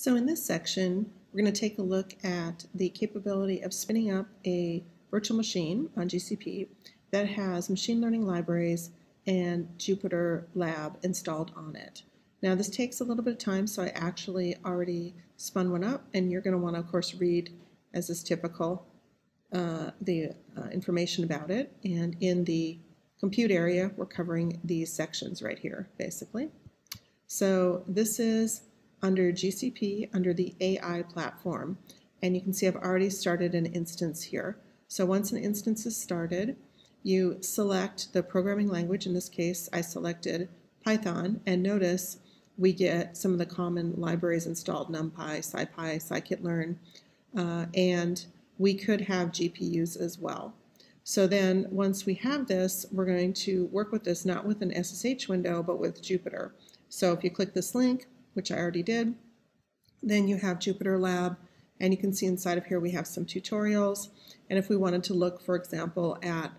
So in this section, we're going to take a look at the capability of spinning up a virtual machine on GCP that has machine learning libraries and Jupyter Lab installed on it. Now this takes a little bit of time, so I actually already spun one up, and you're going to want to, of course, read, as is typical, uh, the uh, information about it. And in the compute area, we're covering these sections right here, basically. So this is under GCP under the AI platform. And you can see I've already started an instance here. So once an instance is started, you select the programming language. In this case, I selected Python. And notice we get some of the common libraries installed, NumPy, SciPy, scikit-learn, uh, and we could have GPUs as well. So then once we have this, we're going to work with this not with an SSH window, but with Jupyter. So if you click this link, which I already did. Then you have Jupyter Lab, and you can see inside of here we have some tutorials. And if we wanted to look, for example, at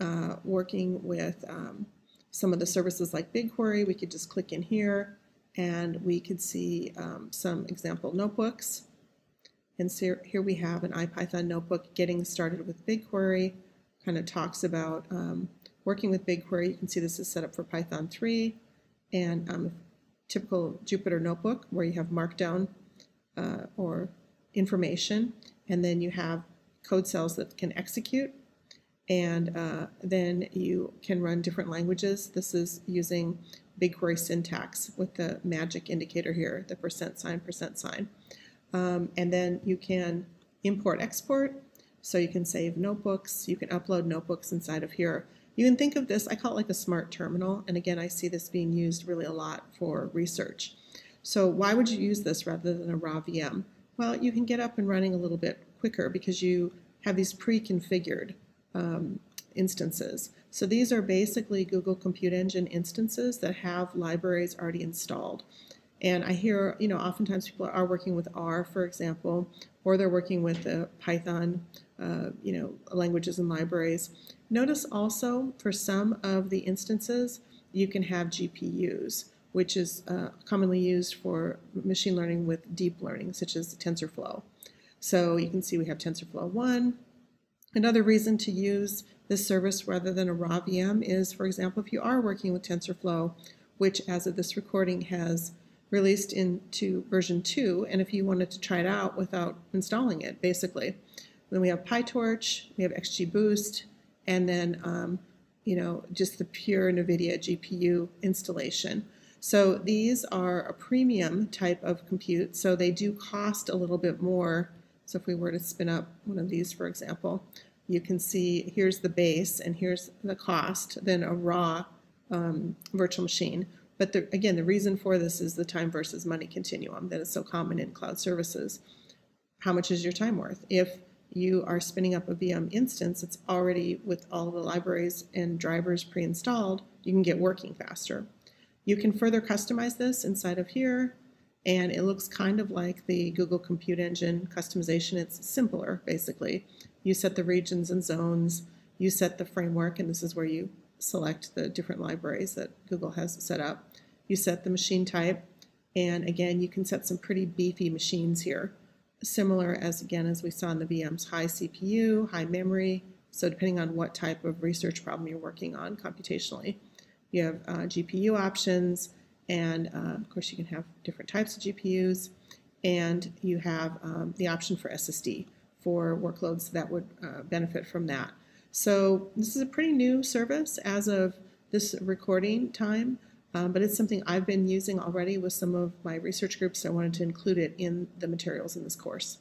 uh, working with um, some of the services like BigQuery, we could just click in here and we could see um, some example notebooks. And so here we have an IPython notebook getting started with BigQuery, kind of talks about um, working with BigQuery. You can see this is set up for Python 3. And um, typical Jupyter notebook where you have markdown uh, or information, and then you have code cells that can execute, and uh, then you can run different languages. This is using BigQuery syntax with the magic indicator here, the percent sign, percent sign. Um, and then you can import export, so you can save notebooks, you can upload notebooks inside of here. You can think of this, I call it like a smart terminal, and again, I see this being used really a lot for research. So why would you use this rather than a raw VM? Well, you can get up and running a little bit quicker because you have these pre-configured um, instances. So these are basically Google Compute Engine instances that have libraries already installed. And I hear, you know, oftentimes people are working with R, for example, or they're working with the Python, uh, you know, languages and libraries. Notice also for some of the instances, you can have GPUs, which is uh, commonly used for machine learning with deep learning, such as TensorFlow. So you can see we have TensorFlow 1. Another reason to use this service rather than a raw VM is, for example, if you are working with TensorFlow, which as of this recording has released into version 2, and if you wanted to try it out without installing it, basically. Then we have PyTorch, we have XGBoost, and then um, you know just the pure NVIDIA GPU installation. So these are a premium type of compute, so they do cost a little bit more. So if we were to spin up one of these, for example, you can see here's the base and here's the cost, then a raw um, virtual machine. But the, again, the reason for this is the time versus money continuum that is so common in cloud services. How much is your time worth? If you are spinning up a VM instance it's already with all the libraries and drivers pre-installed, you can get working faster. You can further customize this inside of here, and it looks kind of like the Google Compute Engine customization. It's simpler, basically. You set the regions and zones, you set the framework, and this is where you select the different libraries that Google has set up. You set the machine type, and again, you can set some pretty beefy machines here similar as again as we saw in the VMs, high CPU, high memory. So depending on what type of research problem you're working on computationally, you have uh, GPU options, and uh, of course you can have different types of GPUs, and you have um, the option for SSD for workloads that would uh, benefit from that. So this is a pretty new service as of this recording time um, but it's something I've been using already with some of my research groups. So I wanted to include it in the materials in this course.